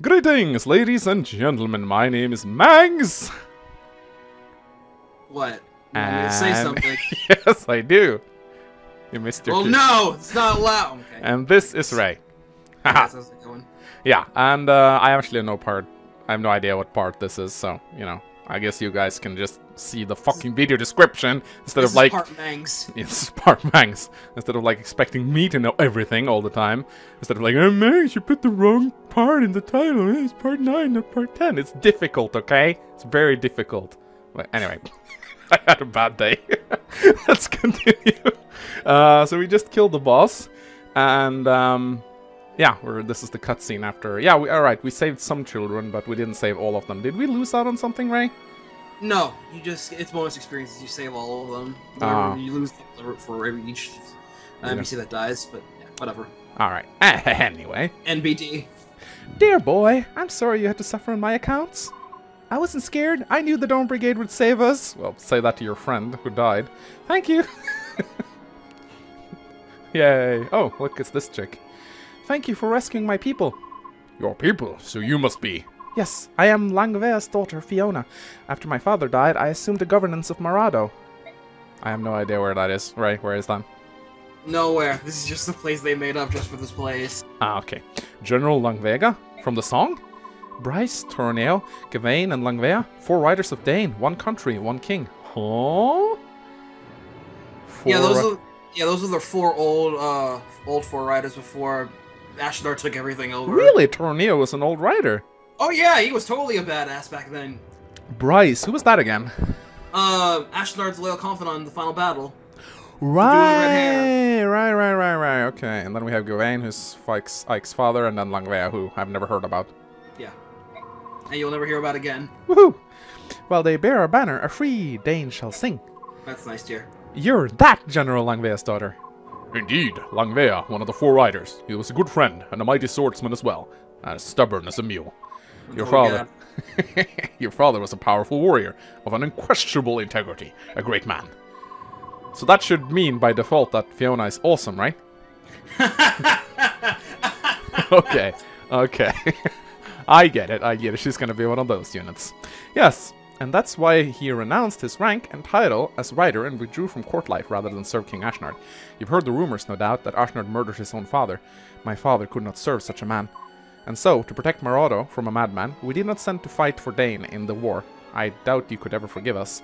Greetings, ladies and gentlemen. My name is Mags. What? You want say something? yes, I do. You missed your well, no, it's not allowed. Okay. And this is Ray. Haha. Yes, how's it going? yeah, and uh, I actually have no part. I have no idea what part this is, so you know. I guess you guys can just see the fucking video description instead This of like part Mangs. It's part Mangs. Instead of like expecting me to know everything all the time. Instead of like, oh Mangs, you put the wrong part in the title. It's part 9, not part 10. It's difficult, okay? It's very difficult. But anyway, I had a bad day. Let's continue. Uh, so we just killed the boss. And um, yeah, we're, this is the cutscene after. Yeah, we, alright, we saved some children, but we didn't save all of them. Did we lose out on something, Ray? No, you just it's bonus experiences. You save all of them. Ah. You lose for every each Yeah. NPC that dies, but yeah, whatever. Alright. anyway. NBD. Dear boy, I'm sorry you had to suffer on my accounts. I wasn't scared. I knew the Dawn Brigade would save us. Well, say that to your friend who died. Thank you. Yay. Oh, look, it's this chick. Thank you for rescuing my people. Your people? So you must be. Yes, I am Lanvega's daughter, Fiona. After my father died, I assumed the governance of Marado. I have no idea where that is. Right, where is that? Nowhere. This is just the place they made up just for this place. Ah, okay. General Lanvega from the song? Bryce, Tauroneo, Gawain, and Lanvega, four riders of Daein, one country, one king. Huh? Yeah, those are yeah, those are the four old uh old four riders before Ashnard took everything over. Really? Tauroneo was an old rider. Oh yeah, he was totally a badass back then. Bryce, who was that again? Uh, Ashnard's loyal confidant in the final battle. Right, right, right, right, right. Okay, and then we have Gawain, who's Ike's, Ike's father, and then Lanvega, who I've never heard about. Yeah. And you'll never hear about again. Woohoo! While they bear our banner, a free Daein shall sing. That's nice, dear. You're that General Lanvega's daughter. Indeed, Lanvega, one of the four riders. He was a good friend and a mighty swordsman as well, and as stubborn as a mule. Your father. Your father was a powerful warrior of an unquestionable integrity, a great man. So that should mean by default that Fiona is awesome, right? okay, okay. I get it, I get it. She's gonna be one of those units. Yes, and that's why he renounced his rank and title as writer and withdrew from court life rather than serve King Ashnard. You've heard the rumors, no doubt, that Ashnard murdered his own father. My father could not serve such a man. And so, to protect Marado from a madman, we did not send to fight for Daein in the war. I doubt you could ever forgive us.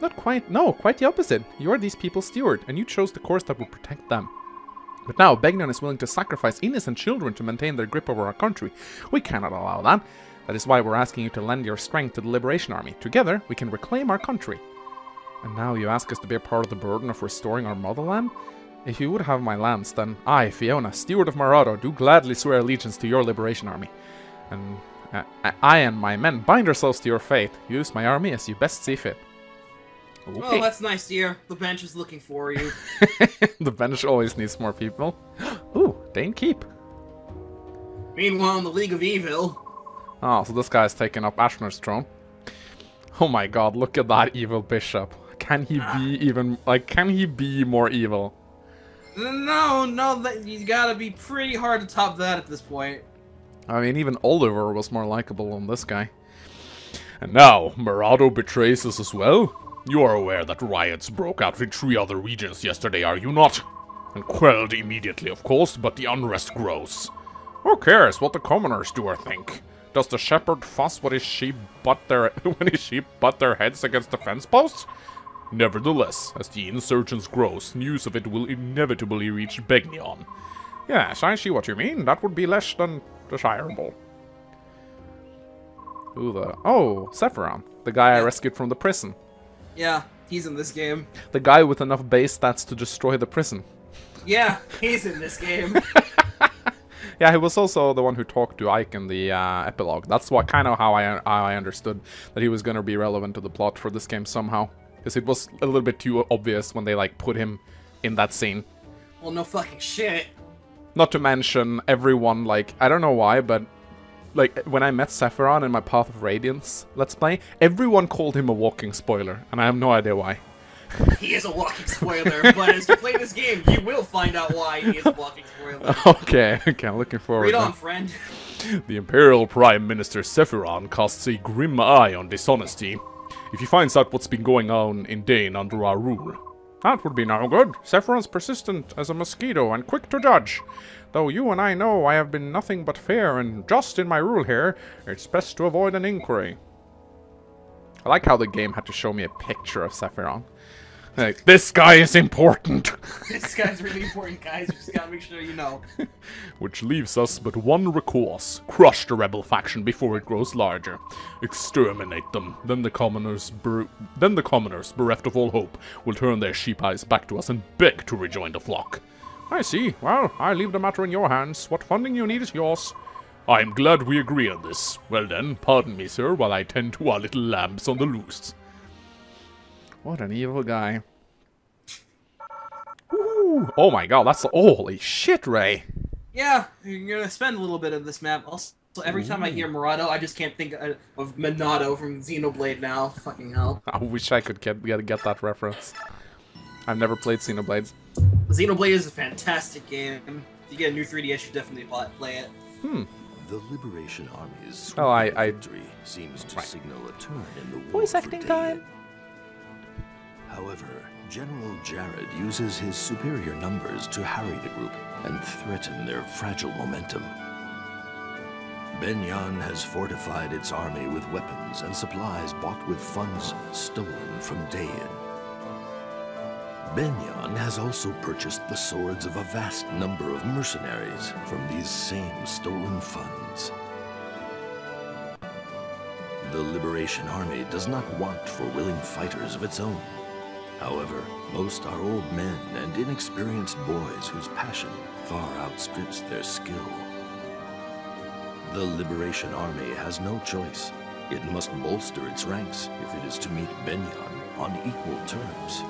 Not quite, no, quite the opposite. You are these people's steward, and you chose the course that would protect them. But now, Begnion is willing to sacrifice innocent children to maintain their grip over our country. We cannot allow that. That is why we're asking you to lend your strength to the Liberation Army. Together, we can reclaim our country. And now you ask us to be a part of the burden of restoring our motherland? If you would have my lands, then I, Fiona, steward of Marado, do gladly swear allegiance to your Liberation Army. And uh, I- and my men bind ourselves to your faith. Use my army as you best see fit. Well, that's nice, dear. The bench is looking for you. the bench always needs more people. Ooh, Daein Keep. Meanwhile, in the League of Evil, Oh, so this guy's taking up Ashnard's throne. Oh my god, look at that evil bishop. Can he be even, like, can he be more evil? No, no, that you gotta be pretty hard to top that at this point. I mean, even Oliver was more likable than this guy. And now, Marado betrays us as well? You are aware that riots broke out in three other regions yesterday, are you not? And quelled immediately, of course, but the unrest grows. Who cares what the commoners do or think? Does the shepherd fuss when his sheep butt their when his sheep butt their heads against the fence posts? Nevertheless, as the insurgents grows, news of it will inevitably reach Begnion. Yes, I see what you mean. That would be less than desirable. Who the... Oh, Sephiran. The guy I rescued from the prison. Yeah, he's in this game. The guy with enough base stats to destroy the prison. Yeah, he's in this game. Yeah, he was also the one who talked to Ike in the uh, epilogue. That's what kind of how I how I understood that he was gonna be relevant to the plot for this game somehow, because it was a little bit too obvious when they like put him in that scene. well, no fucking shit. Not to mention everyone like I don't know why, but like when I met Sephiran in my Path of Radiance let's play, everyone called him a walking spoiler, and I have no idea why. He is a walking spoiler, but as you play this game, you will find out why he is a walking spoiler. okay, okay, I'm looking forward. Read now. on, friend. the Imperial Prime Minister Sephiran casts a grim eye on dishonesty if he finds out what's been going on in Daein under our rule. That would be no good. Sephiran's persistent as a mosquito and quick to judge. Though you and I know I have been nothing but fair and just in my rule here, it's best to avoid an inquiry. I like how the game had to show me a picture of Sephiran. Like, this guy is important! this guy's really important, guys. You just gotta make sure you know. Which leaves us but one recourse. Crush the rebel faction before it grows larger. Exterminate them. Then the commoners ber then the commoners, bereft of all hope, will turn their sheep eyes back to us and beg to rejoin the flock. I see. Well, I leave the matter in your hands. What funding you need is yours. I am glad we agree on this. Well then, pardon me, sir, while I tend to our little lambs on the loose. What an evil guy. Ooh, oh my god, that's holy shit, Ray. Yeah, you're gonna spend a little bit of this map. Also, every time I hear Murado, I just can't think of Monado from Xenoblade now. Fucking hell. I wish I could get get, get that reference. I've never played Xenoblades. Xenoblade is a fantastic game. If you get a new 3DS, you should definitely play it. Hmm. The Liberation Army's oh, I, I victory seems to right. signal a turn in the war voice acting Daein. time. However, General Jarod uses his superior numbers to harry the group and threaten their fragile momentum. Begnion has fortified its army with weapons and supplies bought with funds stolen from Daein. Begnion has also purchased the swords of a vast number of mercenaries from these same stolen funds. The Liberation Army does not want for willing fighters of its own. However, most are old men and inexperienced boys whose passion far outstrips their skill. The Liberation Army has no choice. It must bolster its ranks if it is to meet Begnion on equal terms.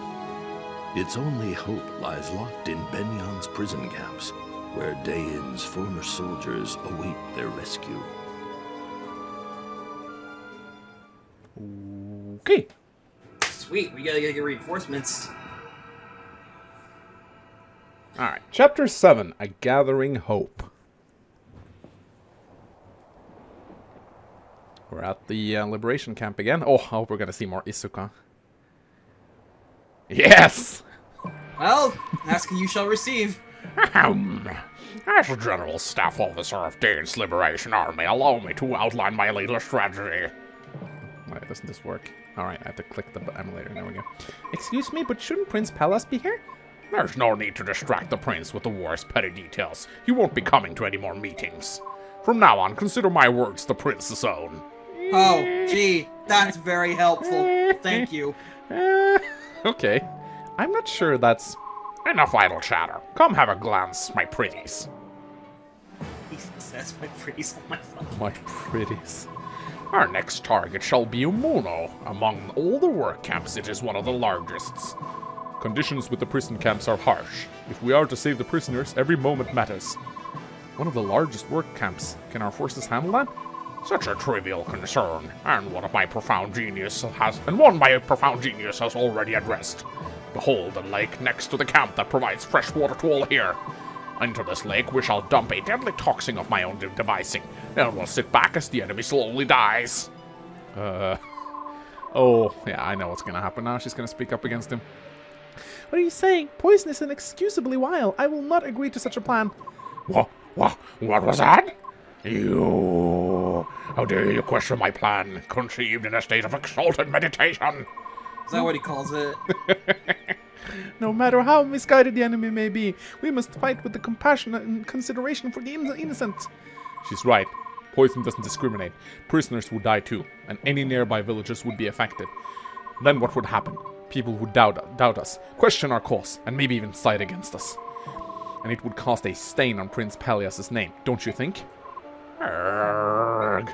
Its only hope lies locked in Begnion's prison camps, where Daein's former soldiers await their rescue. Okay. Sweet, we gotta get reinforcements. Alright. Chapter 7 A Gathering Hope. We're at the uh, Liberation Camp again. Oh, I hope we're gonna see more Izuka. Yes! Well, asking you shall receive. Ahem. As a General Staff Officer of Daein's Liberation Army, allow me to outline my latest strategy. Why doesn't this work? Alright, I have to click the emulator. There we go. Excuse me, but shouldn't Prince Pelleas be here? There's no need to distract the prince with the war's petty details. He won't be coming to any more meetings. From now on, consider my words the prince's own. Oh, gee, that's very helpful. Thank you. Eh, okay. I'm not sure that's enough idle chatter. Come have a glance, my pretties. My on my. My pretties. Our next target shall be Umuno. Among all the work camps, it is one of the largest. Conditions with the prison camps are harsh. If we are to save the prisoners, every moment matters. One of the largest work camps. Can our forces handle that? Such a trivial concern, and one of my profound genius has and one my profound genius has already addressed. Behold the lake next to the camp that provides fresh water to all here. Into this lake we shall dump a deadly toxin of my own devising, and we'll sit back as the enemy slowly dies. Uh. Oh, yeah, I know what's gonna happen now. She's gonna speak up against him. What are you saying? Poison is inexcusably vile. I will not agree to such a plan. What? What? What was that? You. How dare you question my plan, conceived in a state of exalted meditation? Is that what he calls it? No matter how misguided the enemy may be, we must fight with the compassion and consideration for the innocent. She's right. Poison doesn't discriminate. Prisoners would die too, and any nearby villagers would be affected. Then what would happen? People would doubt, doubt us, question our cause, and maybe even side against us. And it would cast a stain on Prince Pelleas's name, don't you think? Erg.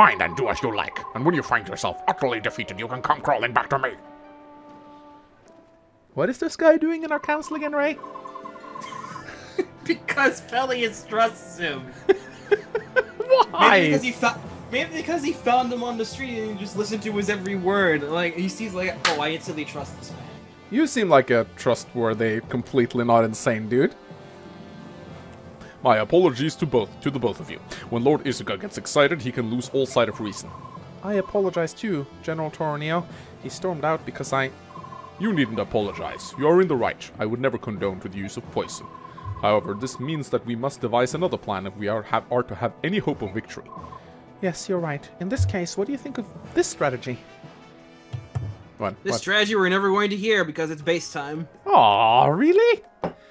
Fine then, do as you like, and when you find yourself utterly defeated, you can come crawling back to me. What is this guy doing in our council again, Ray? because Pelleas trusts him. Why? Maybe because he found. Maybe because he found him on the street and just listened to his every word. Like he sees, like, oh, I instantly trust this man. You seem like a trustworthy, completely not insane dude. My apologies to both to the both of you. When Lord Izuka gets excited, he can lose all sight of reason. I apologize too, General Tauroneo. He stormed out because I... You needn't apologize. You are in the right. I would never condone the use of poison. However, this means that we must devise another plan if we are, have, are to have any hope of victory. Yes, you're right. In this case, what do you think of this strategy? What? This what? strategy we're never going to hear because it's base time. Aw, really?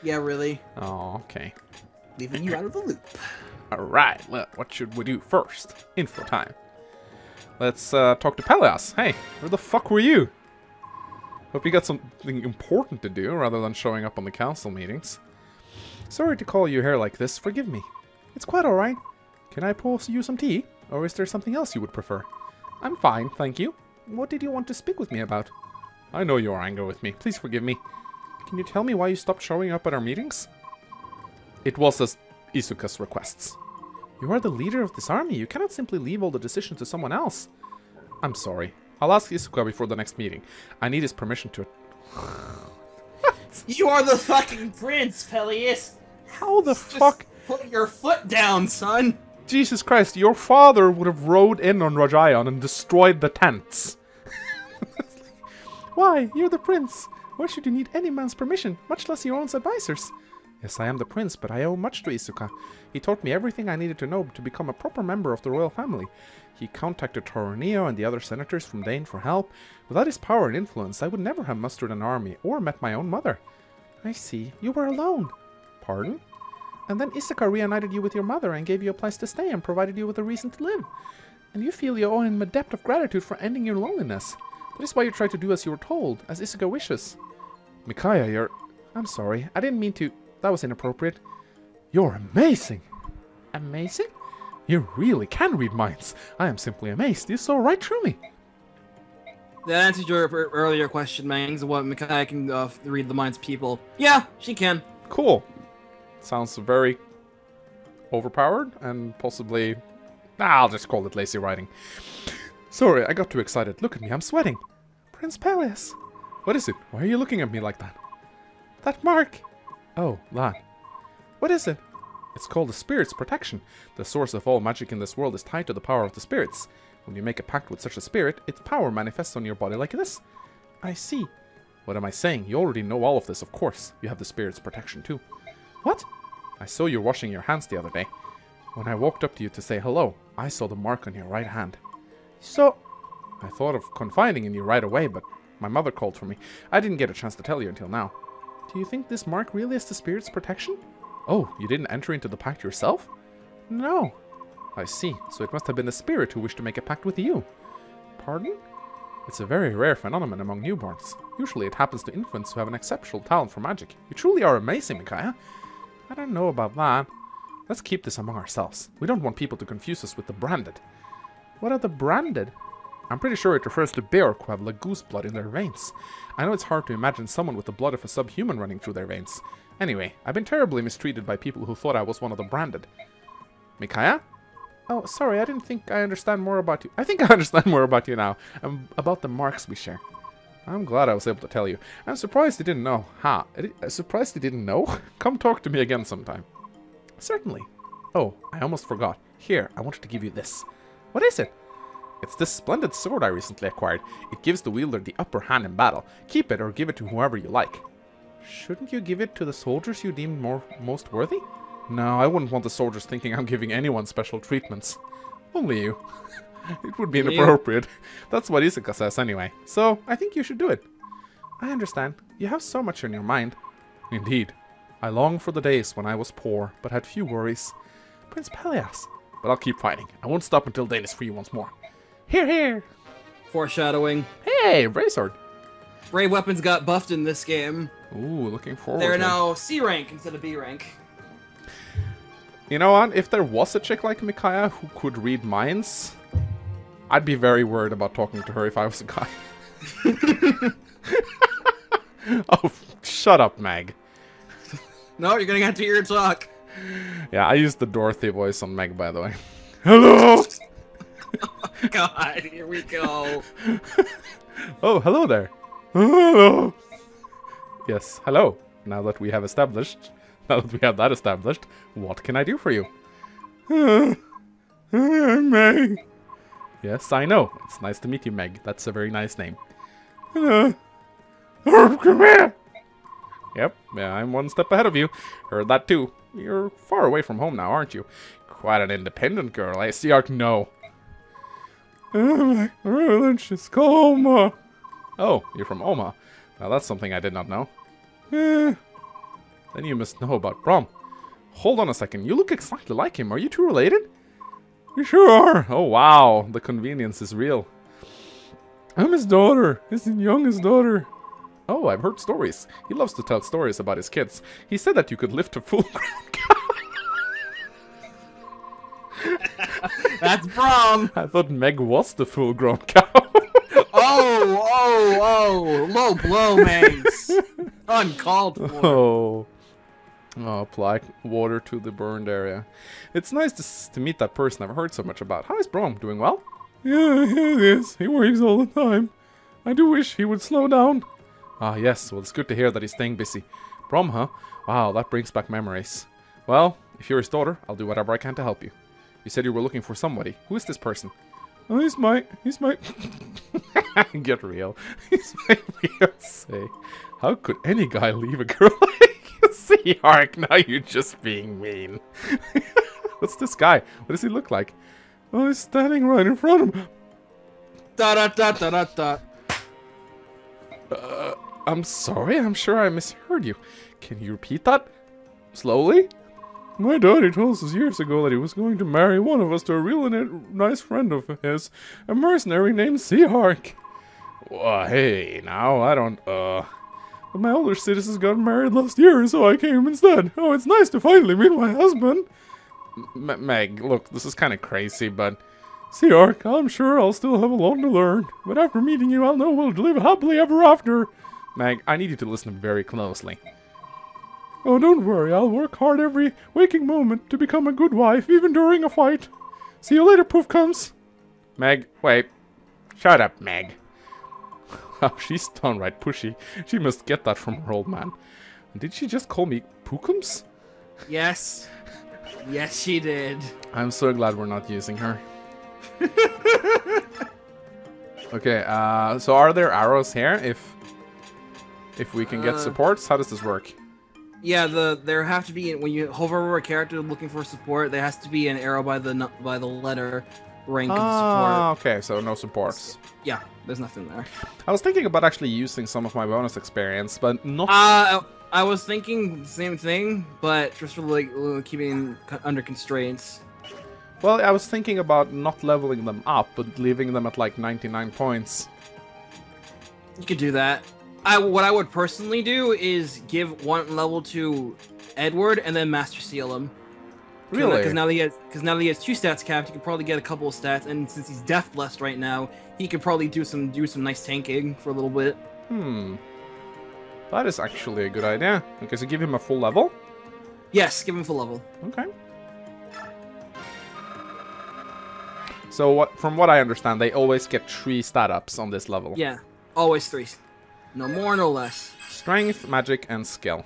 Yeah, really. Oh, okay. Leaving you out of the loop. Alright, well, what should we do first? Info time. Let's uh, talk to Pelleas. Hey, where the fuck were you? Hope you got something important to do rather than showing up on the council meetings. Sorry to call you here like this, forgive me. It's quite alright. Can I pour you some tea? Or is there something else you would prefer? I'm fine, thank you. What did you want to speak with me about? I know you're angry with me. Please forgive me. Can you tell me why you stopped showing up at our meetings? It was as Izuka's requests. You are the leader of this army. You cannot simply leave all the decisions to someone else. I'm sorry. I'll ask Izuka before the next meeting. I need his permission to... You are the fucking prince, Pelleas. How the Just fuck... Put your foot down, son. Jesus Christ, your father would have rode in on Rajaion and destroyed the tents. Why? You're the prince. Why should you need any man's permission, much less your own advisors? Yes, I am the prince, but I owe much to Izuka. He taught me everything I needed to know to become a proper member of the royal family. He contacted Tauroneo and the other senators from Daein for help. Without his power and influence, I would never have mustered an army or met my own mother. I see. You were alone. Pardon? And then Izuka reunited you with your mother and gave you a place to stay and provided you with a reason to live. And you feel you owe him a debt of gratitude for ending your loneliness. That is why you try to do as you were told, as Izuka wishes. Micaiah, you're... I'm sorry. I didn't mean to... That was inappropriate. You're amazing. Amazing? You really can read minds. I am simply amazed. You saw right through me. That answers your er- earlier question, Mangs, what Micaiah can uh, read the minds of people. Yeah, she can. Cool. Sounds very overpowered and possibly. Ah, I'll just call it lazy writing. Sorry, I got too excited. Look at me, I'm sweating. Prince Pelleas. What is it? Why are you looking at me like that? That mark. Oh, that. What is it? It's called the Spirit's Protection. The source of all magic in this world is tied to the power of the spirits. When you make a pact with such a spirit, its power manifests on your body like this. I see. What am I saying? You already know all of this, of course. You have the Spirit's Protection too. What? I saw you washing your hands the other day. When I walked up to you to say hello, I saw the mark on your right hand. So, I thought of confiding in you right away, but my mother called for me. I didn't get a chance to tell you until now. Do you think this mark really is the spirit's protection? Oh, you didn't enter into the pact yourself? No. I see. So it must have been the spirit who wished to make a pact with you. Pardon? It's a very rare phenomenon among newborns. Usually it happens to infants who have an exceptional talent for magic. You truly are amazing, Micaiah. I don't know about that. Let's keep this among ourselves. We don't want people to confuse us with the branded. What are the branded? I'm pretty sure it refers to Beorc who have Laguz blood in their veins. I know it's hard to imagine someone with the blood of a subhuman running through their veins. Anyway, I've been terribly mistreated by people who thought I was one of the branded. Micaiah? Oh, sorry, I didn't think I understand more about you. I think I understand more about you now, and about the marks we share. I'm glad I was able to tell you. I'm surprised you didn't know. Ha, huh. surprised you didn't know? Come talk to me again sometime. Certainly. Oh, I almost forgot. Here, I wanted to give you this. What is it? It's this splendid sword I recently acquired. It gives the wielder the upper hand in battle. Keep it or give it to whoever you like. Shouldn't you give it to the soldiers you deem more most worthy? No, I wouldn't want the soldiers thinking I'm giving anyone special treatments. Only you. it would be inappropriate. That's what Izuka says anyway. So, I think you should do it. I understand. You have so much on your mind. Indeed. I long for the days when I was poor, but had few worries. Prince Pelleas. But I'll keep fighting. I won't stop until Daein is free once more. Here, here! Foreshadowing. Hey, Ray Sword! Ray weapons got buffed in this game. Ooh, looking forward They're now C rank instead of B rank. You know what? If there was a chick like Micaiah who could read minds, I'd be very worried about talking to her if I was a guy. oh, shut up, Meg. No, you're gonna have to hear her talk. Yeah, I used the Dorothy voice on Meg, by the way. Hello! God, here we go. Oh, hello there. Hello. Yes, hello. Now that we have established now that we have that established, what can I do for you? Meg. Yes, I know. It's nice to meet you, Meg. That's a very nice name. Come here. Yep, yeah, I'm one step ahead of you. Heard that too. You're far away from home now, aren't you? Quite an independent girl, I see. Zihark, no. Oh, village is Oma. Oh, you're from Oma. Now that's something I did not know. Eh, then you must know about Brom. Hold on a second, you look exactly like him. Are you two related? You sure are. Oh wow, the convenience is real. I'm his daughter, his youngest daughter. Oh, I've heard stories. He loves to tell stories about his kids. He said that you could lift a full-grown cow. That's Brom. I thought Meg was the full-grown cow. Oh, oh, oh. Low blow, Mags. Uncalled for. oh. Oh, apply water to the burned area. It's nice to, to meet that person I've heard so much about. How is Brom? Doing well? Yeah, it is. He worries all the time. I do wish he would slow down. Ah, yes. Well, it's good to hear that he's staying busy. Brom, huh? Wow, that brings back memories. Well, if you're his daughter, I'll do whatever I can to help you. You said you were looking for somebody. Who is this person? Oh, he's my... He's my... Get real. He's my fiancé. How could any guy leave a girl like you? See, Ark, now you're just being mean. What's this guy? What does he look like? Oh, he's standing right in front of him. Da da da da da da. Uh, I'm sorry, I'm sure I misheard you. Can you repeat that? Slowly? My daddy told us years ago that he was going to marry one of us to a real nice friend of his, a mercenary named Zihark. Well, hey, now, I don't, uh... But my older sisters got married last year, so I came instead. Oh, it's nice to finally meet my husband. M- Meg, look, this is kind of crazy, but... Zihark, I'm sure I'll still have a lot to learn, but after meeting you, I'll know we'll live happily ever after. Meg, I need you to listen very closely. Oh, don't worry, I'll work hard every waking moment to become a good wife, even during a fight. See you later, Poof comes. Meg, wait. Shut up, Meg. Wow, she's downright pushy. She must get that from her old man. Did she just call me Pookums? Yes. Yes, she did. I'm so glad we're not using her. okay, uh, so are there arrows here if if we can get Uh, supports? How does this work? Yeah, the there have to be when you hover over a character looking for support, there has to be an arrow by the by the letter rank of support. okay, so no supports. Yeah, there's nothing there. I was thinking about actually using some of my bonus experience, but not. Uh, I was thinking the same thing, but just for like keeping under constraints. well, I was thinking about not leveling them up, but leaving them at like 99 points. You could do that. I what I would personally do is give one level to Edward and then Master Seal him. Really? Because now that he has, because now that he has two stats capped, he could probably get a couple of stats. And since he's death blessed right now, he could probably do some do some nice tanking for a little bit. Hmm. That is actually a good idea. Okay, so give him a full level. Yes, give him full level. Okay. So what? From what I understand, they always get three stat ups on this level. Yeah, always three. No more, no less. Strength, magic, and skill.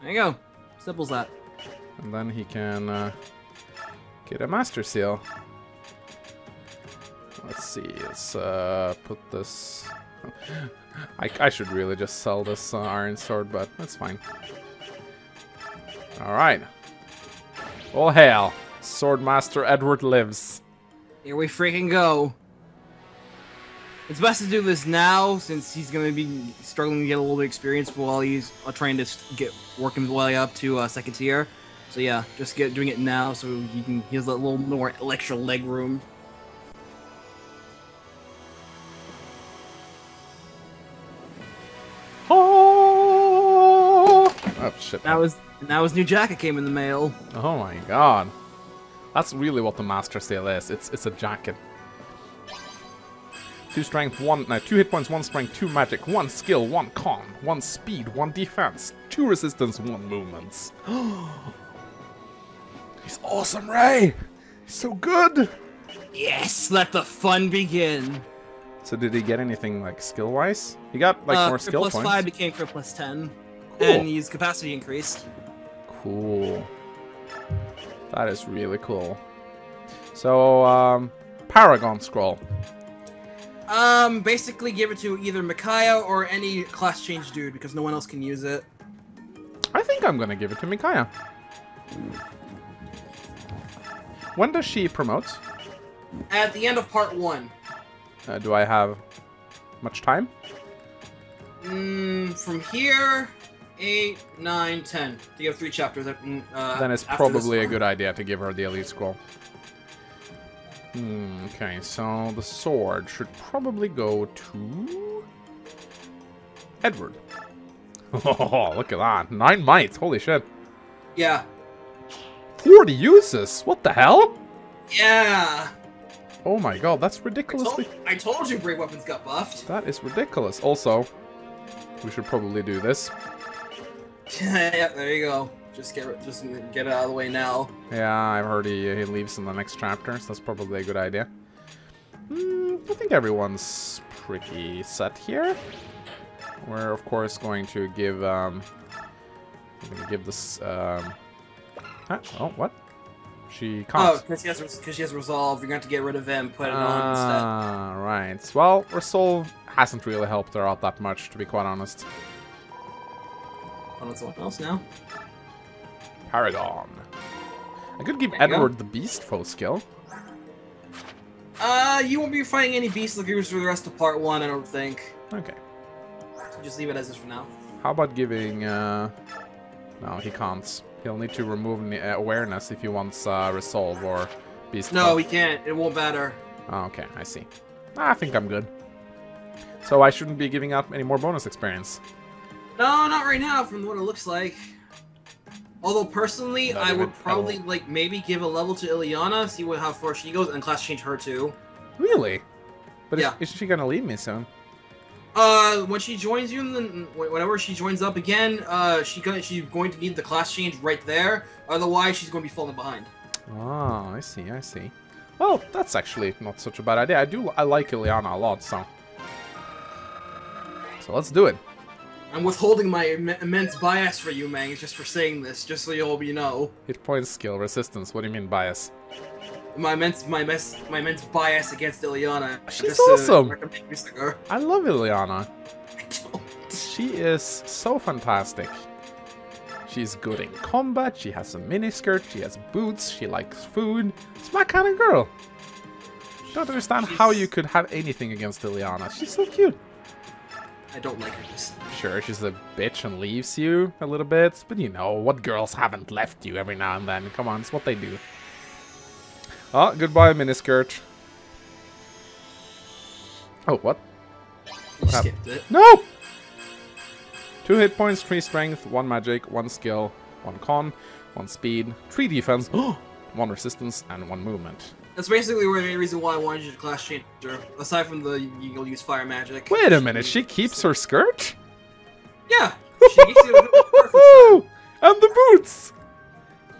There you go. Simple as that. And then he can uh, get a master seal. Let's see. Let's uh, put this. I, I should really just sell this uh, iron sword, but that's fine. All right. All hail, Swordmaster Edward lives. Here we freaking go. It's best to do this now since he's gonna be struggling to get a little bit of experience while he's uh, trying to get working his way up to uh, second tier. So yeah, just get doing it now so he can he has a little more extra leg room. Oh, oh shit. That was now his new jacket came in the mail. Oh my god. That's really what the Master Seal is. It's it's a jacket. Two strength, one no, two hit points, one strength, two magic, one skill, one con, one speed, one defense, two resistance, one movements. He's awesome, Ray! He's so good! Yes, let the fun begin. So did he get anything like skill wise? He got like uh, more skill plus points. five became crit plus ten, Cool. and his capacity increased. cool. That is really cool. So, um, Paragon Scroll. Um, basically give it to either Micaiah or any class change dude because no one else can use it. I think I'm gonna give it to Micaiah. When does she promote? At the end of part one. Uh, do I have much time? Mm, from here, eight, nine, ten. Do You have three chapters. mm, Uh, then it's probably a good idea to give her the Elite Scroll. Hmm, okay, so the sword should probably go to... Edward. Oh, look at that. Nine mites, holy shit. Yeah. 40 uses? What the hell? Yeah. Oh my god, that's I ridiculously... I told you great Weapons got buffed. That is ridiculous. Also, we should probably do this. yeah, there you go. Just get just get it out of the way now. Yeah, I've heard he, he leaves in the next chapter, so that's probably a good idea. Hmm, I think everyone's pretty set here. We're of course going to give um, give this um, huh? oh what? She can't. Oh, because she has because she has resolve. You're going to to get rid of him, put it on Ah, right. Well, Resolve hasn't really helped her out that much, to be quite honest. instead. Someone else now. Paragon. I could give you go. Edward the Beast Foe skill. Uh, you won't be fighting any beast lookers for the rest of part one. I don't think. Okay. Just leave it as is for now. How about giving, uh... No, he can't. He'll need to remove awareness if he wants uh, Resolve or Beast No, we can't. It won't matter. Oh, okay, I see. I think I'm good. So I shouldn't be giving up any more bonus experience. No, not right now. From what it looks like. Although personally, Not I would probably L. like maybe give a level to Ilyana, see what how far she goes, and class change her too. Really? But Yeah. is, is she gonna leave me soon? Uh, when she joins you, then whenever she joins up again, uh, she gonna, she's going to need the class change right there. Otherwise, she's going to be falling behind. Oh, I see, I see. Well, that's actually not such a bad idea. I do, I like Ilyana a lot, so... So let's do it. I'm withholding my Im- immense bias for you, Mang, just for saying this, just so you all be know. Hit point skill, resistance, what do you mean bias? My immense, my immense, my immense bias against Ilyana. She's to awesome. recommend you, sir. I love Ilyana. She is so fantastic. She's good in combat, she has a miniskirt, she has boots, she likes food. It's my kind of girl. Don't understand how you could have anything against Ilyana. She's so cute. I don't like her. Just Sure, she's a bitch and leaves you a little bit, but you know, what girls haven't left you every now and then? Come on, it's what they do. Oh, goodbye, miniskirt. Oh, what? you Crap. skipped it. No! Two hit points, three strength, one magic, one skill, one con, one speed, three defense, one resistance, and one movement. That's basically the main reason why I wanted you to class change her. Aside from the you'll use fire magic. Wait a minute, she keeps her skirt? Yeah. She gets you a perfect Woohoo! And the boots!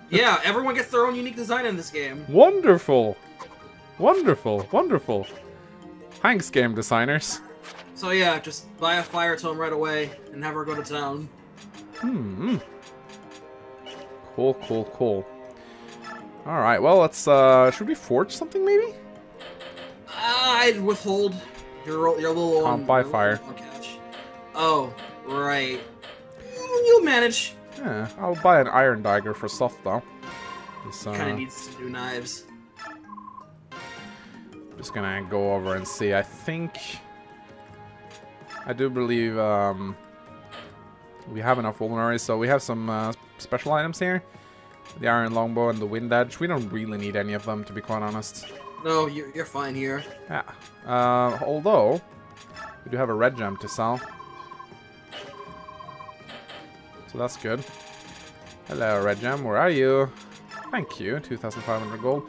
Yeah, everyone gets their own unique design in this game. Wonderful! Wonderful, wonderful. Thanks, game designers. So yeah, just buy a fire tome right away and have her go to town. Hmm. Cool, cool, cool. Alright, well, let's, uh, should we forge something maybe? I'd withhold your your little Can't um, buy your fire. little. Oh, right. You'll manage. Yeah, I'll buy an iron dagger for stuff though. Uh, Kind of needs new knives. Just gonna go over and see. I think I do believe um, we have enough vulneraries, so we have some uh, special items here. The iron longbow and the wind edge. We don't really need any of them, to be quite honest. No, you, you're fine here. Yeah. Uh, although we do have a red gem to sell, so that's good. Hello, red gem. Where are you? Thank you. 2,500 gold.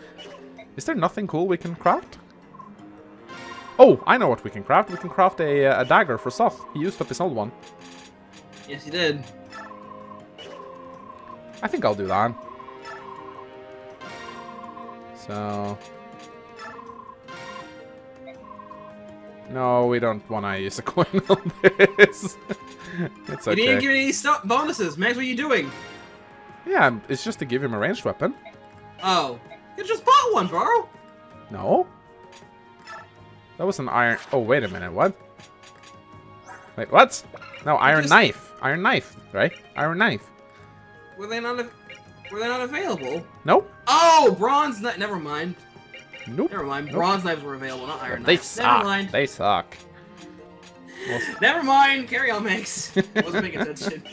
Is there nothing cool we can craft? Oh, I know what we can craft. We can craft a, uh, a dagger for Sothe. He used up his old one. Yes, he did. I think I'll do that. So... No, we don't want to use a coin on this. it's You didn't give me any stu- bonuses. Max, what are you doing? Yeah, um, it's just to give him a ranged weapon. Oh, you just bought one, bro. No. That was an iron. Oh, wait a minute. What? Wait, what? No, iron just- knife. Iron knife, right? Iron knife. Were they not? Were they not available? Nope. Oh, bronze knife. Never mind. Nope. Never mind. Nope. Bronze knives were available, not iron They knives. Never suck. mind. They suck. Never mind. Carry on, Max. Wasn't paying attention.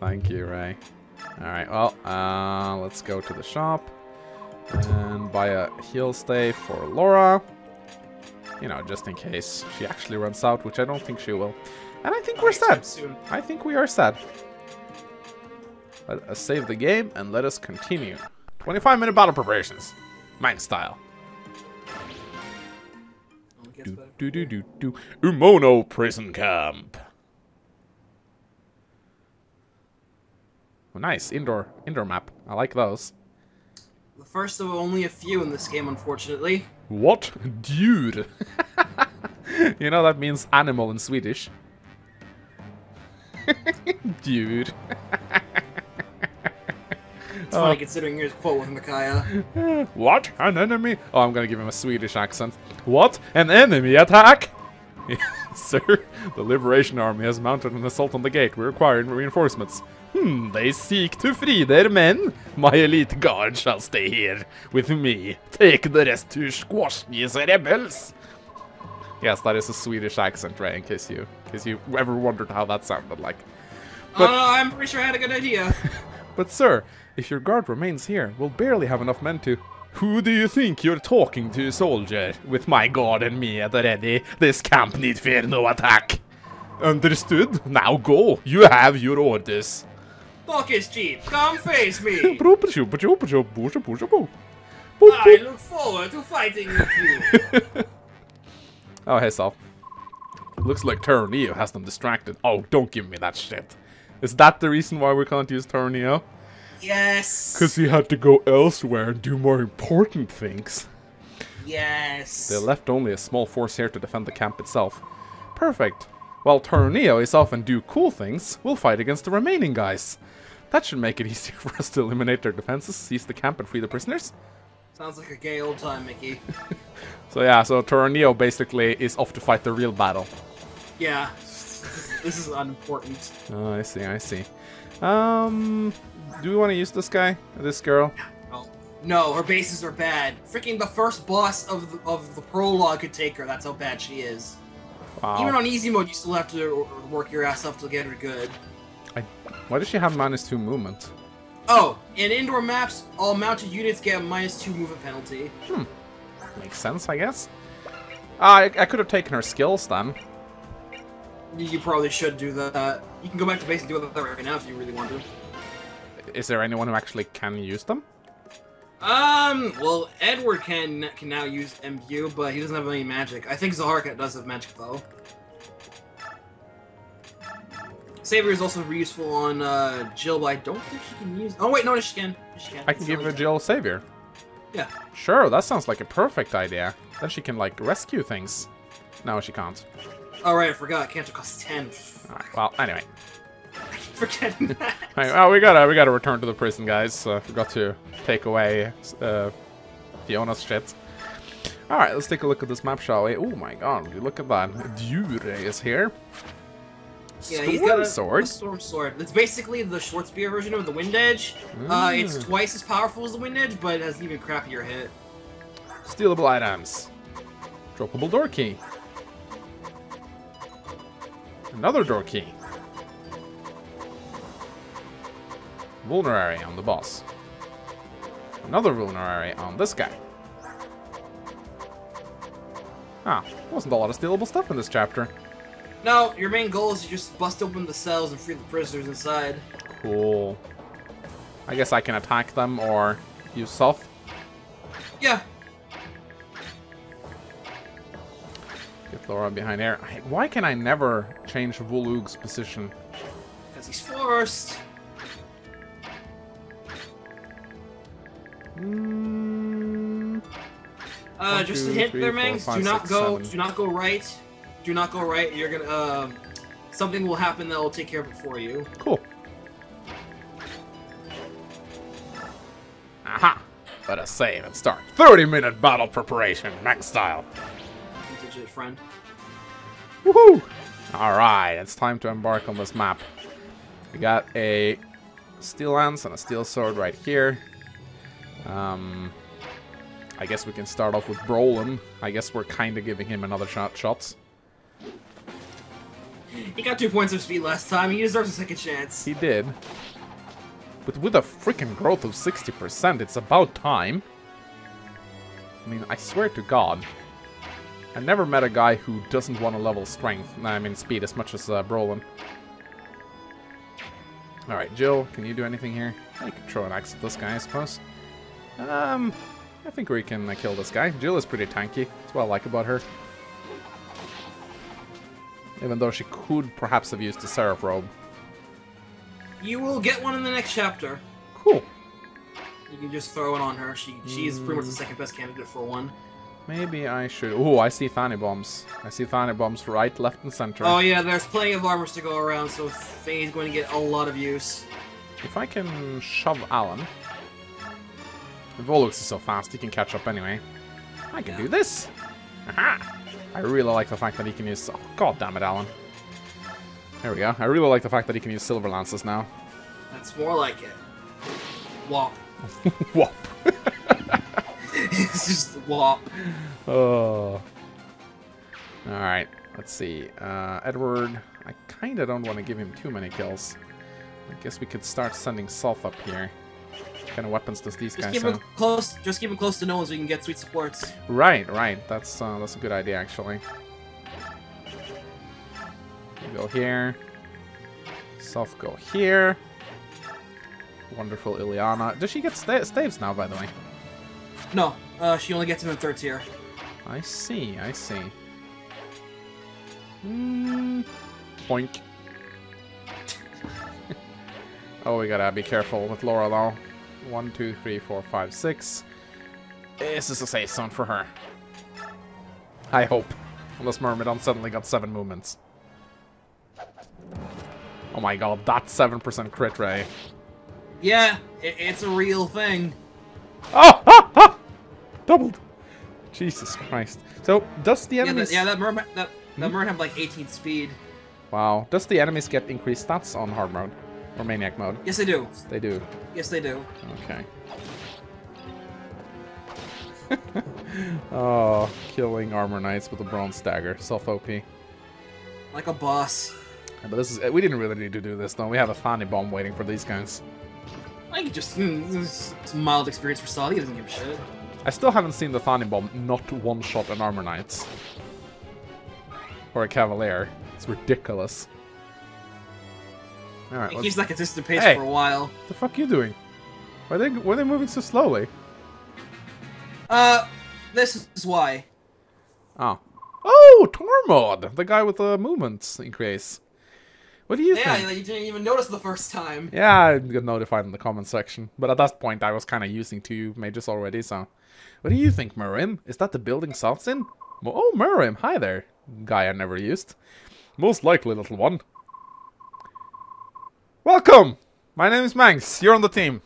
Thank you, Ray. Alright, well, uh, let's go to the shop and buy a heal stay for Laura. You know, just in case she actually runs out, which I don't think she will. And I think we're. Soon. I think we are set. Let us save the game and let us continue. 25 minute battle preparations. Mine style. Do do do do do. Umono prison camp. Oh, nice indoor indoor map. I like those. The first of only a few in this game, unfortunately. What, dude? you know that means animal in Swedish. dude. It's Oh. funny considering your quote with Micaiah. What? An enemy? Oh, I'm gonna give him a Swedish accent. What? An enemy attack? Sir, the Liberation Army has mounted an assault on the gate. We require reinforcements. Hmm, they seek to free their men. My elite guard shall stay here with me. Take the rest to squash these rebels. Yes, that is a Swedish accent, right? In case you, in case you ever wondered how that sounded like. But- oh, I'm pretty sure I had a good idea. But sir, if your guard remains here, we'll barely have enough men to... Who do you think you're talking to, soldier? With my guard and me at the ready, this camp need fear no attack. Understood? Now go. You have your orders. Talk is cheap. Come face me. I look forward to fighting with you. Oh, hey, Sal. Looks like Tauroneo has them distracted. Oh, don't give me that shit. Is that the reason why we can't use Tauroneo? Yes. Because he had to go elsewhere and do more important things. Yes. They left only a small force here to defend the camp itself. Perfect. While Tauroneo is off and do cool things, we'll fight against the remaining guys. That should make it easier for us to eliminate their defenses, seize the camp, and free the prisoners. Sounds like a gay old time, Mickey. So yeah, so Tauroneo basically is off to fight the real battle. Yeah. This is unimportant. Oh, I see, I see. Um, do we want to use this guy? This girl? Oh. No, her bases are bad. Freaking the first boss of the, of the prologue could take her. That's how bad she is. Wow. Even on easy mode, you still have to work your ass off to get her good. I, why does she have minus two movement? Oh, in indoor maps, all mounted units get a minus two movement penalty. Hmm. Makes sense, I guess. Ah, I, I could have taken her skills then. You, probably should do that. You can go back to base and do that right now if you really want to. Is there anyone who actually can use them? Um, well, Edward can can now use MU, but he doesn't have any magic. I think Zihark does have magic though. Saber is also useful on uh, Jill, but I don't think she can use. Oh wait, no, she can. She can. I can It's give her like- Jill Savior. Yeah. Sure, that sounds like a perfect idea. Then she can, like, rescue things. No, she can't. Oh right, I forgot. Cancer costs ten. Alright, well, anyway. I keep forgetting that. Hey, well, we gotta, we gotta return to the prison, guys. Uh, forgot to take away uh, Fiona's shit. Alright, let's take a look at this map, shall we? Oh my god, look at that. Dure is here. Yeah, Storm he's got a, sword. a storm sword. It's basically the short spear version of the wind edge. Uh, it's Mm. twice as powerful as the wind edge, but it has an even crappier hit. Stealable items. Droppable door key. Another door key. Vulnerary on the boss. Another vulnerary on this guy. Ah, wasn't a lot of stealable stuff in this chapter. No, your main goal is to just bust open the cells and free the prisoners inside. Cool. I guess I can attack them or use self? Yeah, Get Laura behind there. I- Why can I never change Volug's position? because he's forced. Mm, Uh, One, just two, a hint three, there, Mangs. Do not six, go. seven. Do not go right. Do not go right. You're gonna. Uh, something will happen that will take care of it for you. cool. Aha! Let us save and start 30 minute battle preparation, max style. He's friend. Woohoo! Alright, it's time to embark on this map. We got a steel lance and a steel sword right here. Um, I guess we can start off with Brolin. I guess we're kind of giving him another shot shots. He got two points of speed last time. He deserves a second chance. He did. But with a freaking growth of 60%, it's about time. I mean, I swear to God. I never met a guy who doesn't want to level strength, I mean speed, as much as uh, Brolin. Alright, Jill, can you do anything here? I can throw an axe at this guy, I suppose. Um, I think we can uh, kill this guy. Jill is pretty tanky. That's what I like about her. Even though she could perhaps have used the Seraph Robe. You will get one in the next chapter. Cool. You can just throw it on her. She she is pretty much the second best candidate for one. Maybe I should... Oh, I see Thani bombs. I see Thani bombs right, left, and center. Oh yeah, there's plenty of armors to go around, so Faye's going to get a lot of use. If I can shove Aran... Volug is so fast, he can catch up anyway. I can Yeah. do this! Aha! I really like the fact that he can use... Oh, God damn it, Aran. There we go. I really like the fact that he can use Silver Lances now. That's more like it. Wop. Whoop! it's just wop. Oh. Alright, let's see. Uh, Edward, I kinda don't want to give him too many kills. I guess we could start sending Sothe up here. What kind of weapons does these Just guys keep have? him close. Just keep him close to no one so you can get sweet supports. Right, right. That's uh, that's a good idea, actually. You go here. Sothe go here. Wonderful Ilyana. Does she get sta staves now, by the way? No, uh, she only gets him in third tier. I see, I see. Mm, boink. oh, we gotta be careful with Laura, though. One, two, three, four, five, six. This is a safe zone for her. I hope. Unless Myrmidon suddenly got seven movements. Oh my god, that's 7% crit ray. Yeah, it's a real thing. Oh! Ah! Doubled! Jesus Christ. So, does the Yeah, enemies... that, yeah, that merman, that Hmm? that merman had like 18 speed. Wow. Does the enemies get increased stats on hard mode? Or maniac mode? Yes, they do. They do. Yes, they do. Okay. oh, killing armor knights with a bronze dagger. Sothe OP. Like a boss. but this is we didn't really need to do this though. We have a Thani bomb waiting for these guys. I could just mm, this is mild experience for Sothe. He doesn't give a shit. I still haven't seen the Thani bomb not one shot an armor knights. Or a cavalier. It's ridiculous. Alright, It keeps that consistent pace Hey. for a while. What the fuck you doing? Why are they why are they moving so slowly? Uh, this is why. Oh. Oh, Tormod! The guy with the movements increase. What do you Yeah, think? you didn't even notice the first time. Yeah, I got notified in the comment section. But at that point, I was kind of using two mages already, so... What do you think, Muarim? Is that the building Salt's in? Oh, Muarim, hi there. Guy I never used. Most likely, little one. Welcome! My name is Mangs. You're on the team.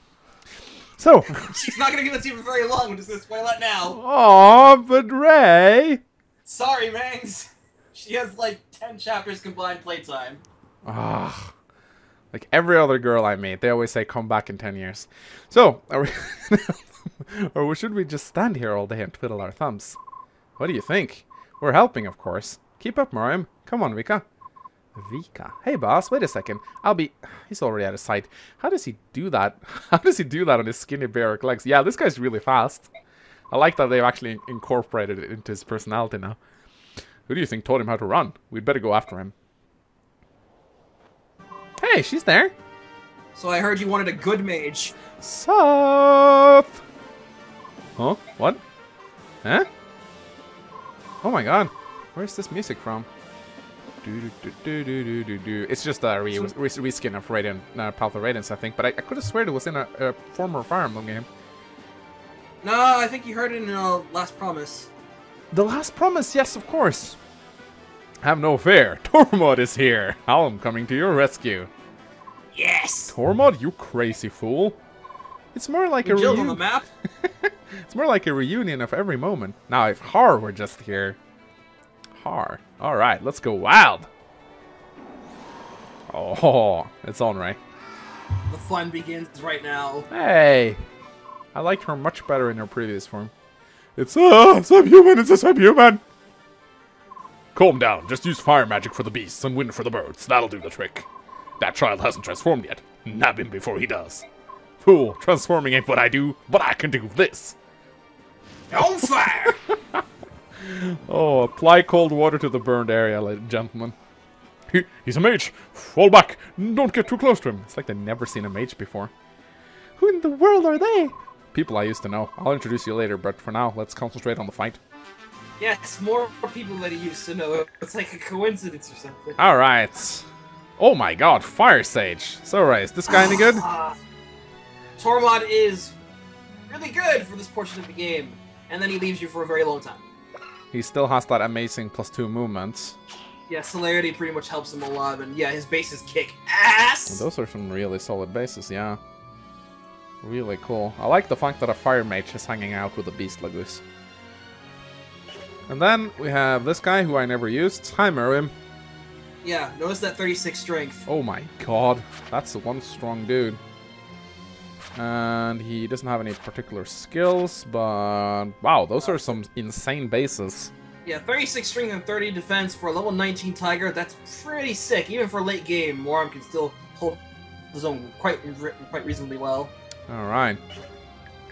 So... She's not gonna give it to you for very long. Just gonna spoil it now. Aw, but Ray... Sorry, Mangs. She has like 10 chapters combined playtime. Ah, like every other girl I meet, they always say, "Come back in ten years." So, are we, or should we just stand here all day and twiddle our thumbs? What do you think? We're helping, of course. Keep up, Muarim. Come on, Vika. Vika. Hey, boss. Wait a second. I'll be. He's already out of sight. How does he do that? How does he do that on his skinny barrack legs? Yeah, this guy's really fast. I like that they've actually incorporated it into his personality now. Who do you think taught him how to run? We'd better go after him. Hey, she's there. So I heard you wanted a good mage. Sup? Huh? What? Huh? Oh my god. Where's this music from? Do, do, do, do, do, do, do, do. It's just a re- re- reskin of Radiant, uh, Path of Radiance, I think, but I, I could have sworn it was in a, a former Fire Emblem game. No, I think you heard it in uh, Last Promise. The Last Promise, yes, of course. Have no fear, Tormod is here. I'm coming to your rescue. Yes! Tormod, you crazy fool. It's more like a You killed on the map? it's more like a reunion of every moment. Now, if Haar were just here. Haar. Alright, let's go wild. Oh, it's on, Ray. The fun begins right now. Hey! I liked her much better in her previous form. It's a subhuman, it's a subhuman! Calm down, just use fire magic for the beasts and wind for the birds. That'll do the trick. That child hasn't transformed yet. Nab him before he does. Fool, transforming ain't what I do, but I can do this. On fire! Oh, apply cold water to the burned area, ladies and gentlemen. He, he's a mage. Fall back. Don't get too close to him. It's like they've never seen a mage before. Who in the world are they? People I used to know. I'll introduce you later, but for now, let's concentrate on the fight. yes, more people that he used to know. It's like a coincidence or something. Alright. Oh my god, Fire Sage. So, Ray, is this guy any good? Ah. Tormod is really good for this portion of the game, and then he leaves you for a very long time. He still has that amazing plus two movement. Yeah, celerity pretty much helps him a lot, and yeah, his bases kick ass. Well, those are some really solid bases, yeah. Really cool. I like the fact that a fire mage is hanging out with a beast like this. And then we have this guy who I never used, Muarim. Yeah, notice that 36 strength. Oh my god, that's the one strong dude. And he doesn't have any particular skills, but wow, those are some insane bases. Yeah, 36 strength and 30 defense for a level 19 Tiger. That's pretty sick. Even for late game, Muarim can still hold his own quite quite reasonably well. Alright.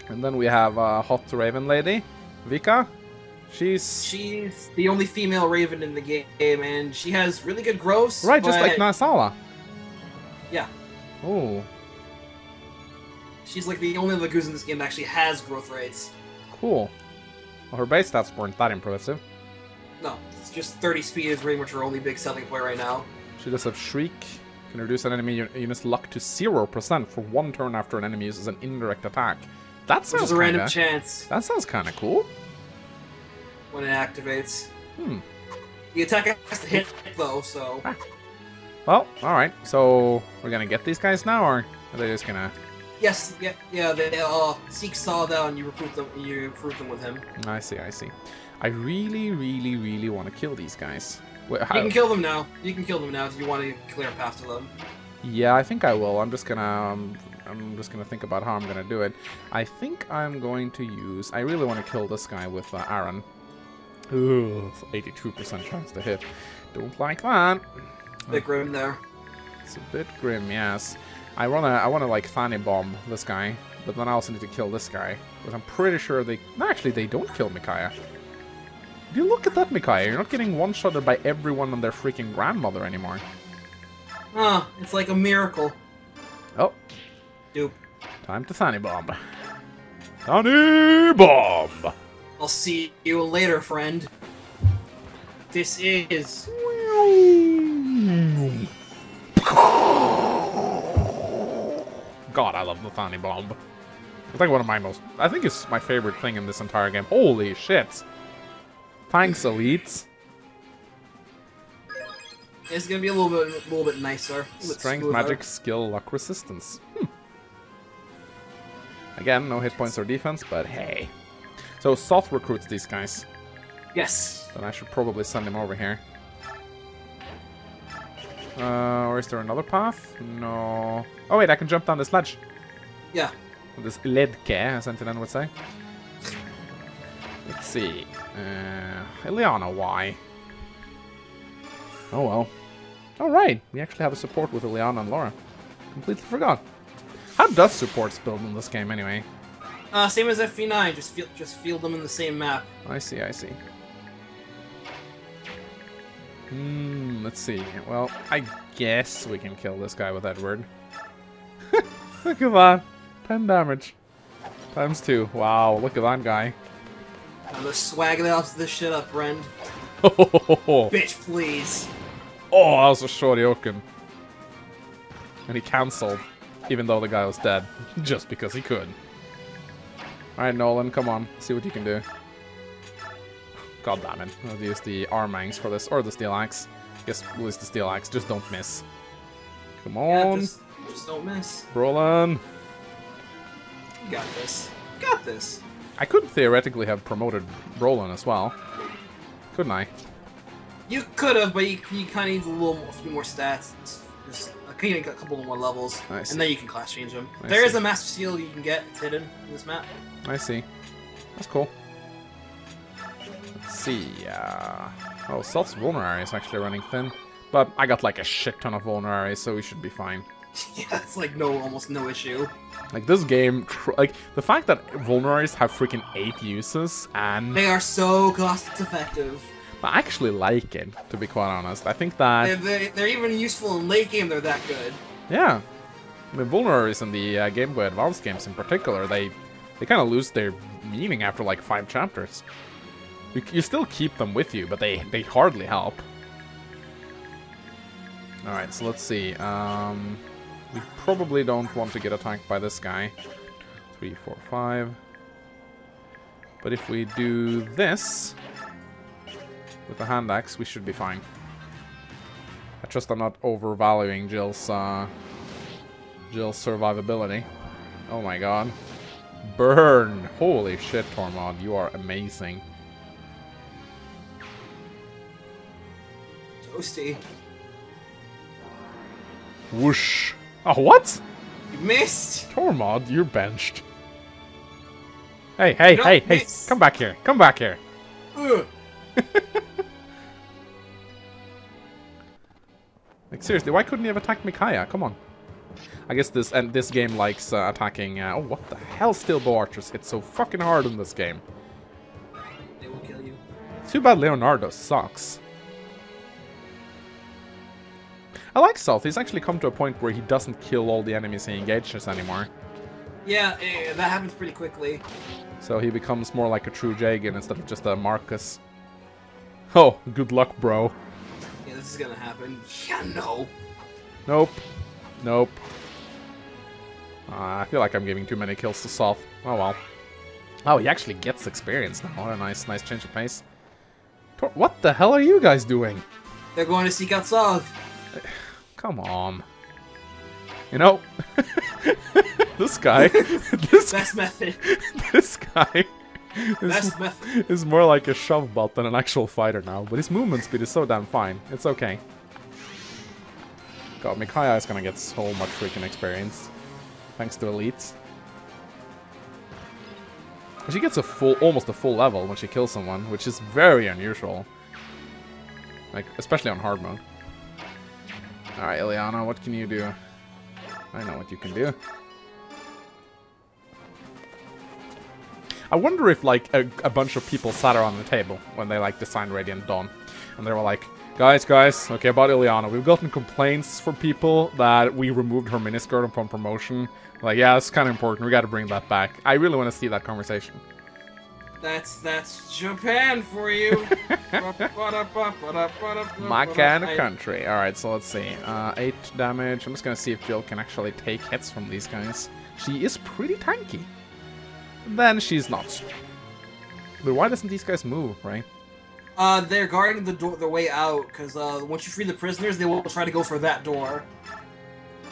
And then we have uh, Hot Raven Lady, Vika. She's She's the only female Raven in the game, and she has really good growths. right, just like Nasala. Yeah, Oh, she's like the only Laguz in this game that actually has growth rates. cool. Well, her base stats weren't that impressive. No, it's just 30 speed is pretty much her only big selling point right now. She does have Shriek. Can reduce an enemy uni- unit's luck to 0% for one turn after an enemy uses an indirect attack. That Which sounds is a random chance That sounds kind of cool. when it activates. Hmm. The attack has to hit though, so Well, alright. So, we're gonna get these guys now, or are they just gonna... yes, yeah, yeah. They uh, Seek saw that, and you recruit them. You recruit them with him. I see, I see. I really, really, really want to kill these guys. Wait, how... You can kill them now. You can kill them now if you want to clear a path to them. Yeah, I think I will. I'm just gonna... Um, I'm just gonna think about how I'm gonna do it. I think I'm going to use... I really want to kill this guy with uh, Aran. Ugh, 82% chance to hit. Don't like that. Bit grim there. It's a bit grim, yes. I wanna, I wanna like Thani bomb this guy, but then I also need to kill this guy. Because I'm pretty sure they, no, actually they don't kill Micaiah. You look at that, Micaiah. You're not getting one-shotted by everyone and their freaking grandmother anymore. Ah, it's like a miracle. Oh, Dupe. time to Thani bomb. Thani bomb. I'll see you later, friend. This is God, I love the Thani bomb. It's like one of my most, I think it's my favorite thing in this entire game. Holy shit. Thanks, elites. it's gonna be a little bit, a little bit nicer. Little Strength, smoother. magic, skill, luck, resistance. Hmm. Again, no hit points or defense, but hey. So Sothe recruits these guys. Yes. Then I should probably send him over here. Uh, or is there another path? No. Oh wait, I can jump down this ledge. Yeah. This ledke, as Sentinel would say. Let's see. Uh, Ilyana, why? Oh well. Alright, we actually have a support with Ilyana and Laura. Completely forgot. How does supports build in this game anyway? Uh, same as FE9. Just feel, just field them in the same map. I see, I see. Hmm, let's see. Well, I guess we can kill this guy with Edward. look at that. 10 damage. Times 2. Wow, look at that guy. I'm just swagging off this shit up, friend. oh, Bitch, please. Oh, that was a Shoryuken. And he cancelled, even though the guy was dead, just because he could. Alright, Nolan, come on. See what you can do. God damn it. I'll use the Armangs for this, or the Steel Axe. Guess we'll use the Steel Axe, just don't miss. Come Yeah, on, just, just don't miss. Brolin. You got this. You got this. I could theoretically have promoted Brolin as well. Couldn't I? You could have, but you, you kind of need a little more, a few more stats. Just a, a couple more levels, I see. and then you can class change them. I There is see. a master seal you can get. It's hidden in this map. I see. That's cool. See. Uh... Oh, Sothe's Vulnerary is actually running thin. But I got like a shit ton of Vulnerary, so we should be fine. yeah, it's like no, almost no issue. Like this game, tr- like the fact that Vulneraries have freaking eight uses, and They are so cost effective. But I actually like it, to be quite honest. I think that They're, they they're even useful in late game. They're that good. Yeah. I mean, Vulneraries in the uh, Game Boy Advance games in particular, they they kind of lose their meaning after like five chapters. You, you still keep them with you, but they, they hardly help. Alright, so let's see. Um, we probably don't want to get attacked by this guy. Three, four, five. But if we do this with the hand axe, we should be fine. I trust I'm not overvaluing Jill's uh, Jill's survivability. Oh my god. Burn! Holy shit, Tormod, you are amazing. Toasty. Whoosh! Oh, what? You missed. Tormod, you're benched. Hey, hey, hey, hey, miss. come back here, come back here. Like, seriously, why couldn't you have attacked Micaiah? Come on. I guess this and this game likes uh, attacking. Uh, oh, what the hell? Still bow archers hit so fucking hard in this game. They will kill you. Too bad Leonardo sucks. I like Sothe. He's actually come to a point where he doesn't kill all the enemies he engages anymore. Yeah, that happens pretty quickly. So he becomes more like a true Jagen instead of just a Marcus. Oh, good luck, bro. Yeah, this is gonna happen. Yeah, no. Nope. Nope. Uh, I feel like I'm giving too many kills to Sothe. Oh well. Oh, he actually gets experience now. What a nice, nice change of pace. Tor- What the hell are you guys doing? They're going to seek out Sothe. Come on. You know, this guy, this, Best method. this guy is, is more like a shove bot than an actual fighter now. But his movement speed is so damn fine. It's okay. God, Micaiah is gonna get so much freaking experience. Thanks to elites. She gets a full, almost a full level when she kills someone, which is very unusual. Like, especially on hard mode. Alright, Ilyana, what can you do? I know what you can do. I wonder if, like, a, a bunch of people sat around the table when they, like, designed Radiant Dawn. And they were like, guys, guys, okay, about Ilyana. We've gotten complaints from people that we removed her miniskirt from promotion. Like, yeah, it's kind of important. We gotta bring that back. I really want to see that conversation. That's that's Japan for you. My kind of country. Alright, so let's see. Uh, 8 damage. I'm just gonna see if Jill can actually take hits from these guys. She is pretty tanky. Then she's not. But why doesn't these guys move, right? Uh, they're guarding the door, the way out, because uh, once you free the prisoners, they will try to go for that door.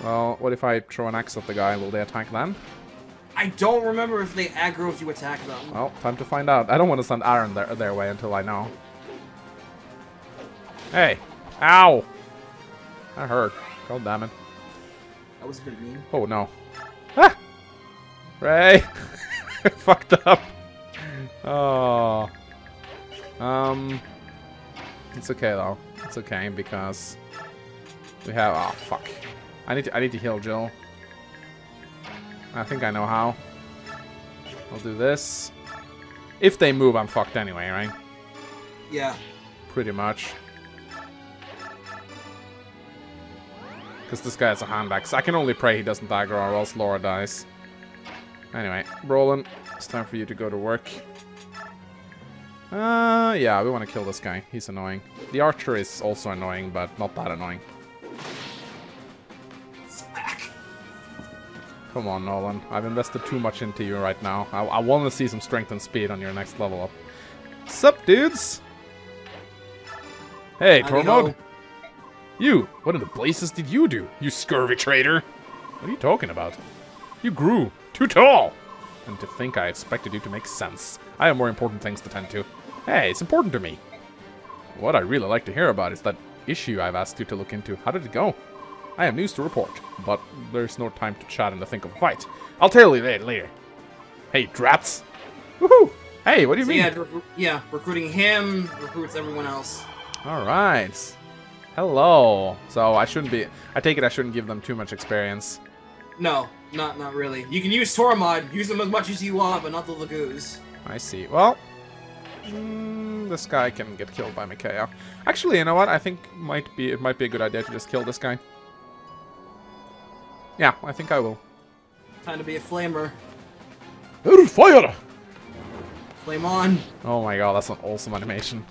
Well, what if I throw an axe at the guy? Will they attack then? I don't remember if they aggro if you attack them. Well, time to find out. I don't want to send Aran their, their way until I know. Hey! Ow! That hurt. God damn it. That was a bit mean. Oh no. Ah! Ray! Fucked up. Oh. Um. It's okay though. It's okay because we have. Oh fuck. I need to. I need to heal Jill. I think I know how. I'll do this. If they move, I'm fucked anyway, right? Yeah. Pretty much. Because this guy has a hand axe. I can only pray he doesn't aggro or else Laura dies. Anyway, Roland, it's time for you to go to work. Uh, yeah, we want to kill this guy. He's annoying. The archer is also annoying, but not that annoying. Come on, Nolan. I've invested too much into you right now. I, I want to see some strength and speed on your next level up. Sup, dudes? Hey, Tormod. You! What in the blazes did you do, you scurvy traitor? What are you talking about? You grew. Too tall! And to think I expected you to make sense. I have more important things to tend to. Hey, it's important to me. What I really like to hear about is that issue I've asked you to look into. How did it go? I have news to report, but there's no time to chat and to think of a fight. I'll tell you that later. Hey, drats! Woohoo! Hey, what do you So mean? yeah, yeah, recruiting him recruits everyone else. All right. Hello. So I shouldn't be. I take it I shouldn't give them too much experience. No, not not really. You can use Tormod, use them as much as you want, but not the Laguz. I see. Well, mm, this guy can get killed by Mikhail. Actually, you know what? I think might be it might be a good idea to just kill this guy. Yeah, I think I will. Time to be a flamer. Fire! Flame on. Oh my god, that's an awesome animation.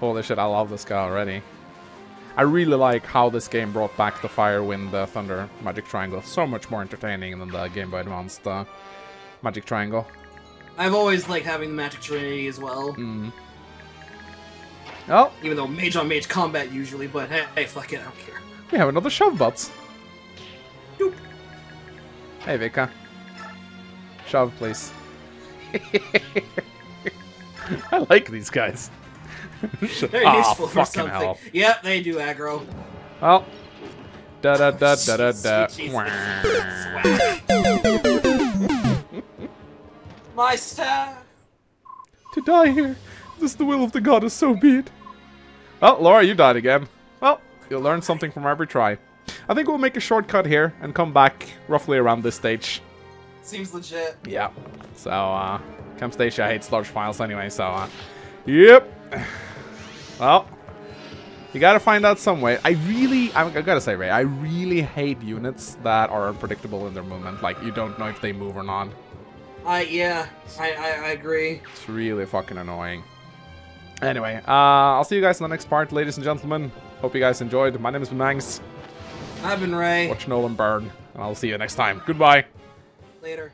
Holy shit, I love this guy already. I really like how this game brought back the Fire, Wind, uh, Thunder Magic Triangle. So much more entertaining than the Game Boy Advanced uh, Magic Triangle. I've always liked having the Magic Trinity as well. Mm. Oh, Even though mage on mage combat usually, but hey, hey, fuck it, I don't care. We have another shove butts. Doop. Hey, Vika. Shove, please. I like these guys. They're Aw, useful for something. hell. Yep, they do aggro. Well. Da da da da da da. My staff. To die here. This is the will of the goddess, so be it. Oh, Laura, you died again. You'll learn something from every try. I think we'll make a shortcut here and come back roughly around this stage. Seems legit. Yeah. So, uh, Camtasia hates large files anyway, so, uh, yep. Well, you gotta find out some way. I really, I, I gotta say, Ray, I really hate units that are unpredictable in their movement. Like, you don't know if they move or not. I yeah, I, I I agree. It's really fucking annoying. Anyway, uh, I'll see you guys in the next part, ladies and gentlemen. Hope you guys enjoyed. My name is Mangs. I've been Ray. Watch Nolan burn, and I'll see you next time. Goodbye. Later.